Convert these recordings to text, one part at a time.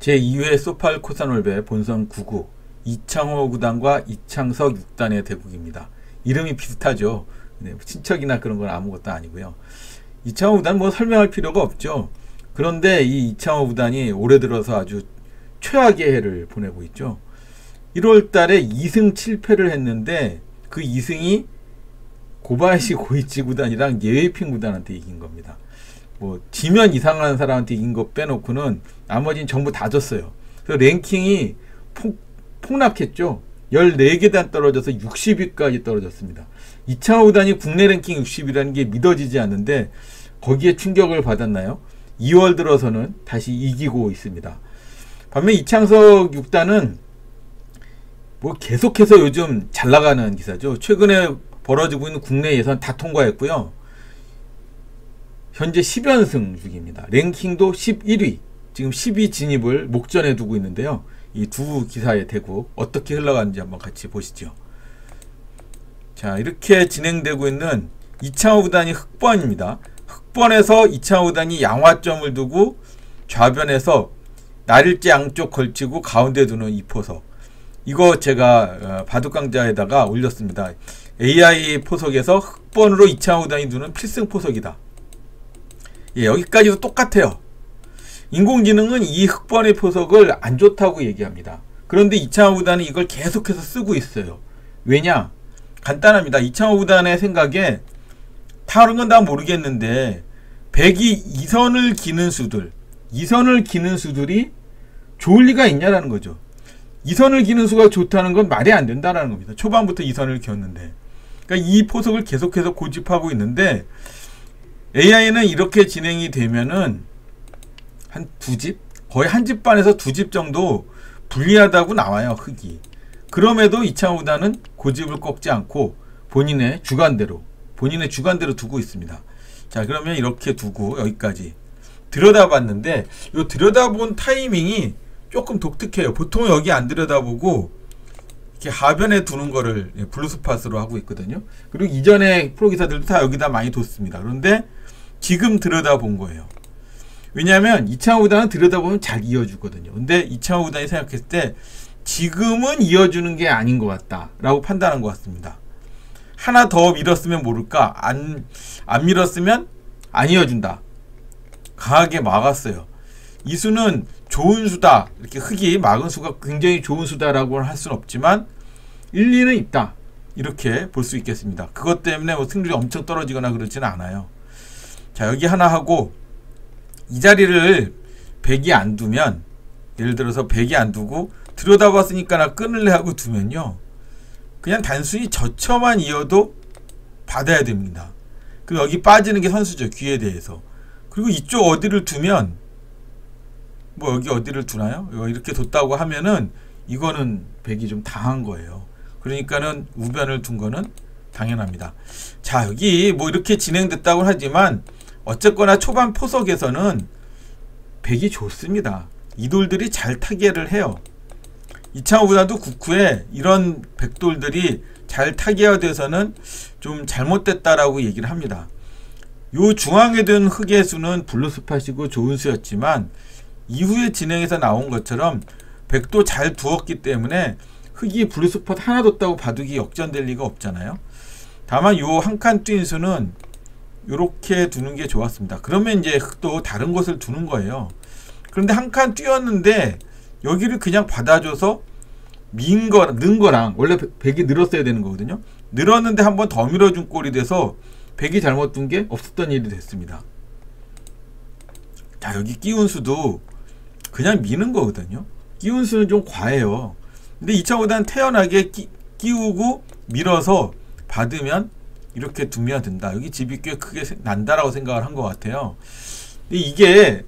제2회 소팔 코사놀베 본선 9구 이창호 구단과 이창석 6단의 대국입니다. 이름이 비슷하죠. 네, 친척이나 그런 건 아무것도 아니고요. 이창호 구단 뭐 설명할 필요가 없죠. 그런데 이 이창호 구단이 올해 들어서 아주 최악의 해를 보내고 있죠. 1월 달에 2승 7패를 했는데 그 2승이 고바야시 고이치 구단이랑 예외핀 구단한테 이긴 겁니다. 뭐 지면 이상한 사람한테 이긴 거 빼놓고는 나머지는 전부 다 졌어요. 그래서 랭킹이 폭, 폭락했죠. 14계단 떨어져서 60위까지 떨어졌습니다. 이창호 구단이 국내 랭킹 60위라는 게 믿어지지 않는데 거기에 충격을 받았나요? 2월 들어서는 다시 이기고 있습니다. 반면 이창석 6단은 뭐 계속해서 요즘 잘 나가는 기사죠. 최근에 벌어지고 있는 국내 예선 다 통과했고요. 현재 10연승 중입니다. 랭킹도 11위. 지금 10위 진입을 목전에 두고 있는데요. 이 두 기사의 대국 어떻게 흘러가는지 한번 같이 보시죠. 자, 이렇게 진행되고 있는 이창호 구단이 흑번입니다. 흑번에서 이창호 구단이 양화점을 두고 좌변에서 날일제 양쪽 걸치고 가운데 두는 이 포석. 이거 제가 어, 바둑강자에다가 올렸습니다. AI 포석에서 흑번으로 이창호 구단이 두는 필승 포석이다. 예, 여기까지도 똑같아요. 인공지능은 이 흑번의 포석을 안 좋다고 얘기합니다. 그런데 이창호 구단은 이걸 계속해서 쓰고 있어요. 왜냐? 간단합니다. 이창호 구단의 생각에 다른 건 다 모르겠는데 백이 이선을 기는 수들, 이선을 기는 수들이 좋을 리가 있냐라는 거죠. 이선을 기는 수가 좋다는 건 말이 안 된다라는 겁니다. 초반부터 이선을 기었는데. 그러니까 이 포석을 계속해서 고집하고 있는데 AI는 이렇게 진행이 되면은 한 두 집? 거의 한 집 반에서 두 집 정도 불리하다고 나와요, 흙이. 그럼에도 이창호 구단은 고집을 꺾지 않고 본인의 주관대로, 본인의 주관대로 두고 있습니다. 자, 그러면 이렇게 두고 여기까지 들여다봤는데, 이 들여다본 타이밍이 조금 독특해요. 보통 여기 안 들여다보고 이렇게 하변에 두는 거를 블루스팟으로 하고 있거든요. 그리고 이전에 프로기사들도 다 여기다 많이 뒀습니다. 그런데 지금 들여다본 거예요. 왜냐하면 이창호 구단은 들여다보면 잘 이어주거든요. 근데 이창호 구단이 생각했을 때 지금은 이어주는 게 아닌 것 같다라고 판단한 것 같습니다. 하나 더 밀었으면 모를까 안, 안 밀었으면 안 이어준다. 강하게 막았어요. 이 수는 좋은 수다. 이렇게 흙이 막은 수가 굉장히 좋은 수다라고 할 수는 없지만 일리는 있다. 이렇게 볼 수 있겠습니다. 그것 때문에 뭐 승률이 엄청 떨어지거나 그렇지는 않아요. 자, 여기 하나 하고 이 자리를 100이 안 두면 예를 들어서 100이 안 두고 들여다봤으니까 나 끊을래 하고 두면요. 그냥 단순히 저쳐만 이어도 받아야 됩니다. 그리고 여기 빠지는 게 선수죠. 귀에 대해서. 그리고 이쪽 어디를 두면 뭐 여기 어디를 두나요? 이렇게 뒀다고 하면은 이거는 100이 좀 당한 거예요. 그러니까는 우변을 둔 거는 당연합니다. 자, 여기 뭐 이렇게 진행됐다고 하지만 어쨌거나 초반 포석에서는 백이 좋습니다. 이 돌들이 잘 타개를 해요. 이창호보다도 국후에 이런 백돌들이 잘 타개가 돼서는 좀 잘못됐다라고 얘기를 합니다. 요 중앙에 든 흑의 수는 blue spot이고 좋은 수였지만 이후에 진행해서 나온 것처럼 백도 잘 두었기 때문에 흑이 blue spot 하나 뒀다고 바둑이 역전될 리가 없잖아요. 다만 요 한 칸 뛴 수는 이렇게 두는 게 좋았습니다. 그러면 이제 흑도 다른 곳을 두는 거예요. 그런데 한 칸 뛰었는데 여기를 그냥 받아줘서 민 거, 는 거랑 원래 백이 늘었어야 되는 거거든요. 늘었는데 한 번 더 밀어준 꼴이 돼서 백이 잘못 둔 게 없었던 일이 됐습니다. 자 여기 끼운 수도 그냥 미는 거거든요. 끼운 수는 좀 과해요. 근데 2차보다는 태연하게 끼, 끼우고 밀어서 받으면 이렇게 두면 된다. 여기 집이 꽤 크게 난다라고 생각을 한 것 같아요. 근데 이게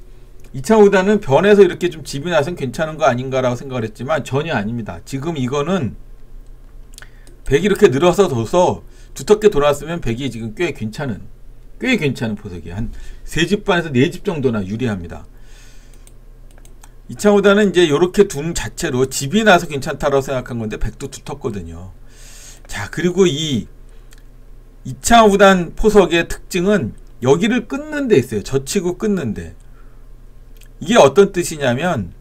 2차보다는 변해서 이렇게 좀 집이 나선 괜찮은 거 아닌가라고 생각을 했지만 전혀 아닙니다. 지금 이거는 100이 이렇게 늘어서 둬서 두텁게 돌았으면 100이 지금 꽤 괜찮은 꽤 괜찮은 포석이에요. 한 3집 반에서 4집 정도나 유리합니다. 이창호단은 이제 이렇게 둔 자체로 집이 나서 괜찮다라고 생각한 건데 100도 두텁거든요. 자 그리고 이 이창호단 포석의 특징은 여기를 끊는 데 있어요. 젖히고 끊는 데 이게 어떤 뜻이냐면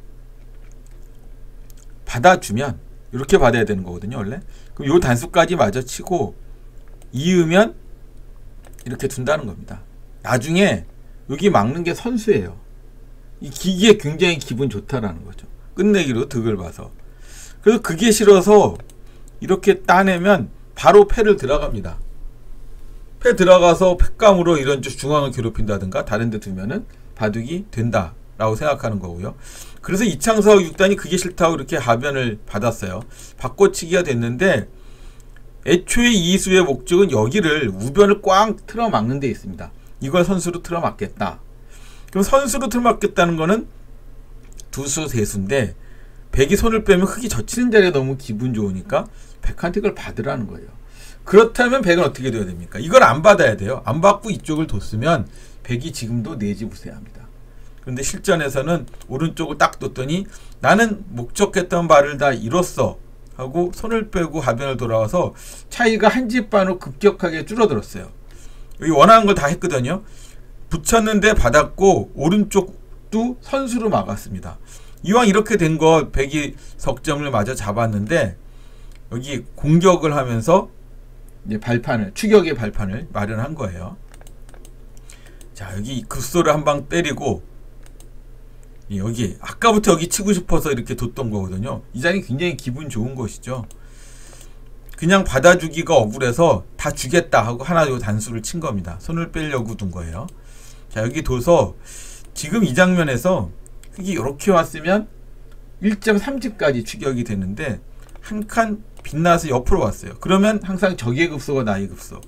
받아주면 이렇게 받아야 되는 거거든요 원래 그럼 요 단수까지 마저 치고 이으면 이렇게 둔다는 겁니다 나중에 여기 막는 게 선수예요 이 기기에 굉장히 기분 좋다라는 거죠 끝내기로 득을 봐서 그래서 그게 싫어서 이렇게 따내면 바로 패를 들어갑니다 패 들어가서 팩감으로 이런 중앙을 괴롭힌다든가 다른 데 두면은 바둑이 된다 라고 생각하는 거고요. 그래서 이창석 6단이 그게 싫다고 이렇게 하변을 받았어요. 바꿔치기가 됐는데 애초에 이수의 목적은 여기를 우변을 꽝 틀어 막는 데 있습니다. 이걸 선수로 틀어 막겠다. 그럼 선수로 틀어 막겠다는 거는 두수 세수인데 백이 손을 빼면 흙이 젖히는 자리가 너무 기분 좋으니까 백한테 그걸 받으라는 거예요. 그렇다면 백은 어떻게 돼야 됩니까? 이걸 안 받아야 돼요. 안 받고 이쪽을 뒀으면 백이 지금도 내지부세합니다. 그런데 실전에서는 오른쪽을 딱 뒀더니 나는 목적했던 바를 다 이뤘어 하고 손을 빼고 하변을 돌아와서 차이가 한 집 반으로 급격하게 줄어들었어요. 여기 원하는 걸 다 했거든요. 붙였는데 받았고 오른쪽도 선수로 막았습니다. 이왕 이렇게 된거 백이 석점을 마저 잡았는데 여기 공격을 하면서 이제 발판을 추격의 발판을 마련한 거예요. 자 여기 급소를 한 방 때리고 여기 아까부터 여기 치고 싶어서 이렇게 뒀던 거거든요. 이 자리 굉장히 기분 좋은 것이죠. 그냥 받아주기가 억울해서 다 주겠다 하고 하나 요 단수를 친 겁니다. 손을 빼려고 둔 거예요. 자 여기 둬서 지금 이 장면에서 흙이 이렇게 왔으면 1.3집까지 추격이 되는데 한 칸 빛나서 옆으로 왔어요. 그러면 항상 적의 급소가 나의 급소.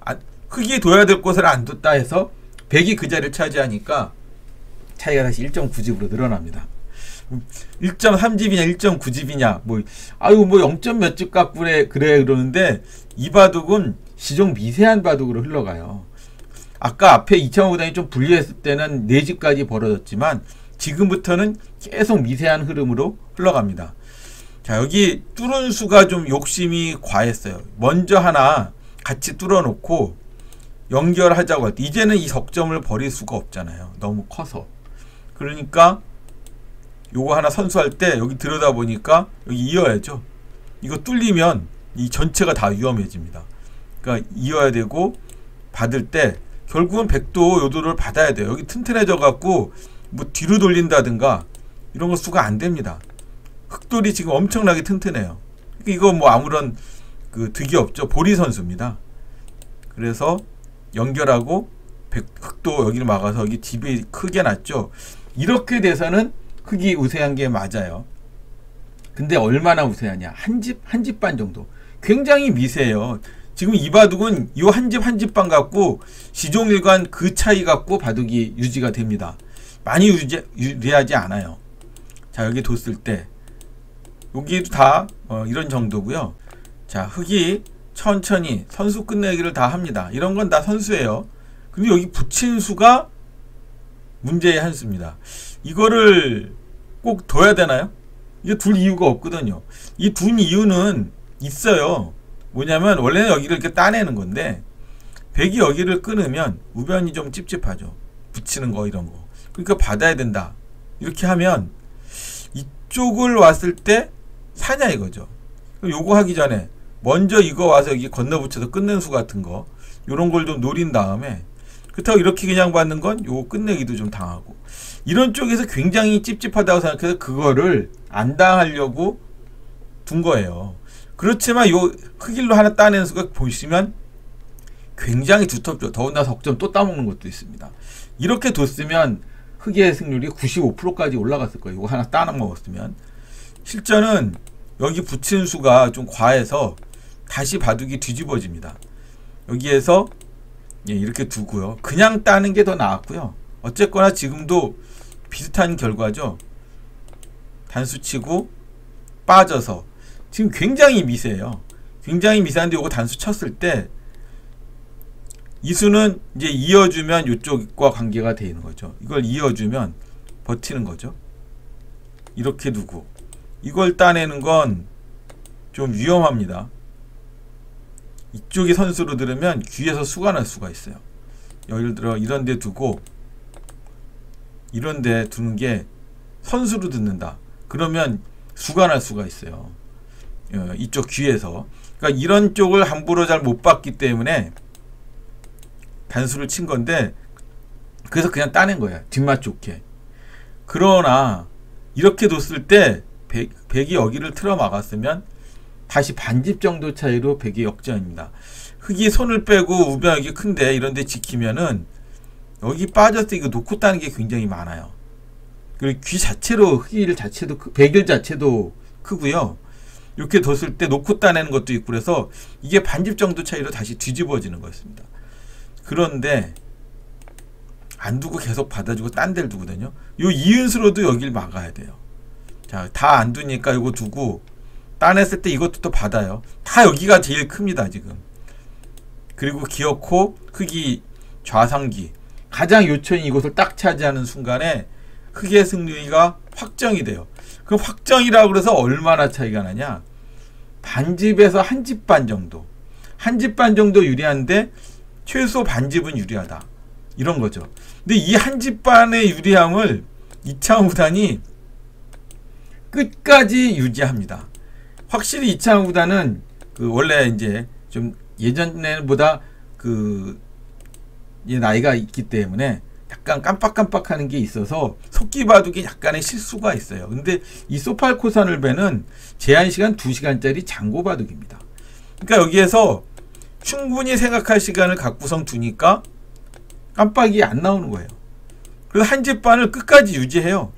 아, 흙이 둬야 될 곳을 안 뒀다 해서 100이 그 자리를 차지하니까 차이가 다시 1.9집으로 늘어납니다. 1.3집이냐 1.9집이냐 뭐 아유 뭐 0. 몇집 갖고 그래 그래 그러는데 이 바둑은 시종 미세한 바둑으로 흘러가요. 아까 앞에 2차원 구단이 좀 분리했을 때는 4집까지 벌어졌지만 지금부터는 계속 미세한 흐름으로 흘러갑니다. 자 여기 뚫은 수가 좀 욕심이 과했어요. 먼저 하나 같이 뚫어놓고 연결하자고 할 때 이제는 이 석점을 버릴 수가 없잖아요. 너무 커서. 그러니까 요거 하나 선수할 때 여기 들여다 보니까 여기 이어야죠. 이거 뚫리면 이 전체가 다 위험해집니다. 그러니까 이어야 되고 받을 때 결국은 백도 요도를 받아야 돼요. 여기 튼튼해져 갖고 뭐 뒤로 돌린다든가 이런 거 수가 안 됩니다. 흑돌이 지금 엄청나게 튼튼해요. 그러니까 이거 뭐 아무런 그 득이 없죠. 보리 선수입니다. 그래서 연결하고 백, 흑도 여기를 막아서 여기 집이 크게 났죠. 이렇게 돼서는 흙이 우세한 게 맞아요. 근데 얼마나 우세하냐? 한 집, 한 집 반 정도. 굉장히 미세해요. 지금 이 바둑은 이 한 집 한집반 갖고 시종일관 그 차이 갖고 바둑이 유지가 됩니다. 많이 유지, 유리하지 않아요. 자, 여기 뒀을 때. 여기도 다 어, 이런 정도고요. 자, 흙이 천천히 선수 끝내기를 다 합니다. 이런 건 다 선수예요. 근데 여기 붙인 수가 문제의 한 수입니다. 이거를 꼭 둬야 되나요? 이게 둘 이유가 없거든요. 이둔 이유는 있어요. 뭐냐면 원래는 여기를 이렇게 따내는 건데 백이 여기를 끊으면 우변이 좀 찝찝하죠. 붙이는 거 이런 거. 그러니까 받아야 된다. 이렇게 하면 이쪽을 왔을 때 사냐 이거죠. 요거 하기 전에 먼저 이거 와서 여기 건너 붙여서 끝낸 수 같은 거 요런 걸 좀 노린 다음에 그렇다고 이렇게 그냥 받는 건 요거 끝내기도 좀 당하고 이런 쪽에서 굉장히 찝찝하다고 생각해서 그거를 안 당하려고 둔 거예요. 그렇지만 요 흑일로 하나 따내는 수가 보시면 굉장히 두텁죠. 더군다나 석점 또 따먹는 것도 있습니다. 이렇게 뒀으면 흑의 승률이 95%까지 올라갔을 거예요. 이거 하나 따 먹었으면. 실전은 여기 붙인 수가 좀 과해서 다시 바둑이 뒤집어집니다. 여기에서 예, 이렇게 두고요. 그냥 따는 게 더 나았고요. 어쨌거나 지금도 비슷한 결과죠. 단수 치고 빠져서 지금 굉장히 미세해요. 굉장히 미세한데 이거 단수 쳤을 때 이수는 이제 이어주면 이쪽과 관계가 되는 거죠. 이걸 이어주면 버티는 거죠. 이렇게 두고 이걸 따내는 건 좀 위험합니다. 이쪽이 선수로 들으면 귀에서 수가 날 수가 있어요. 예를 들어 이런 데 두고 이런 데 두는 게 선수로 듣는다. 그러면 수간할 수가 있어요. 어, 이쪽 귀에서. 그러니까 이런 쪽을 함부로 잘 못 봤기 때문에 단수를 친 건데 그래서 그냥 따낸 거야. 뒷맛 좋게. 그러나 이렇게 뒀을 때 백, 백이 여기를 틀어 막았으면 다시 반집 정도 차이로 백이 역전입니다. 흙이 손을 빼고 우변 여기 큰데 이런데 지키면은 여기 때 이거 놓고 따는 게 굉장히 많아요. 그리고 귀 자체로 흙일 자체도 백일 자체도 크고요. 이렇게 뒀을 때 놓고 따내는 것도 있고 그래서 이게 반집 정도 차이로 다시 뒤집어지는 거였습니다. 그런데 안 두고 계속 받아주고 딴 데를 두거든요. 요 이은수로도 여길 막아야 돼요. 자, 다 안 두니까 이거 두고 따냈을 때 이것도 또 받아요. 다 여기가 제일 큽니다, 지금. 그리고 기어코 크기 좌상기 가장 요천이 이곳을 딱 차지하는 순간에 흑의 승리가 확정이 돼요. 그 확정이라고 그래서 얼마나 차이가 나냐? 반집에서 한 집 반 정도. 한 집 반 정도 유리한데 최소 반집은 유리하다. 이런 거죠. 근데 이 한 집 반의 유리함을 이창호 구단이 끝까지 유지합니다. 확실히 이창호 구단은 그 원래 이제 좀 예전보다 그 나이가 있기 때문에 약간 깜빡깜빡하는 게 있어서 속기 바둑이 약간의 실수가 있어요. 근데 이 소팔코산을 배는 제한 시간 2시간짜리 장고 바둑입니다. 그러니까 여기에서 충분히 생각할 시간을 갖고선 두니까 깜빡이 안 나오는 거예요. 그래서 한 집반을 끝까지 유지해요.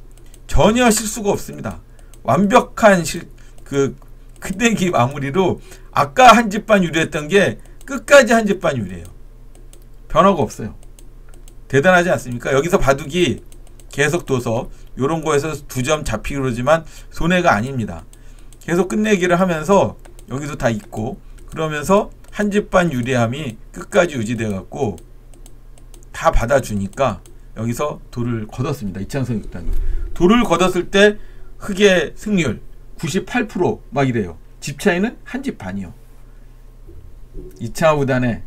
전혀 실수가 없습니다. 완벽한 실, 그, 끝내기 마무리로 아까 한 집반 유리했던 게 끝까지 한 집반 유리해요. 변화가 없어요. 대단하지 않습니까? 여기서 바둑이 계속 둬서 요런 거에서 두 점 잡히기 그러지만 손해가 아닙니다. 계속 끝내기를 하면서 여기도 다 있고 그러면서 한 집 반 유리함이 끝까지 유지돼 갖고 다 받아주니까 여기서 돌을 걷었습니다. 이창성 육단이. 돌을 걷었을 때 흑의 승률 98%막 이래요. 집 차이는 한 집 반이요. 이창호 구단의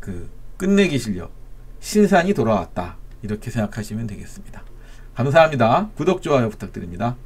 그 끝내기 실력 신상이 돌아왔다. 이렇게 생각하시면 되겠습니다. 감사합니다. 구독, 좋아요 부탁드립니다.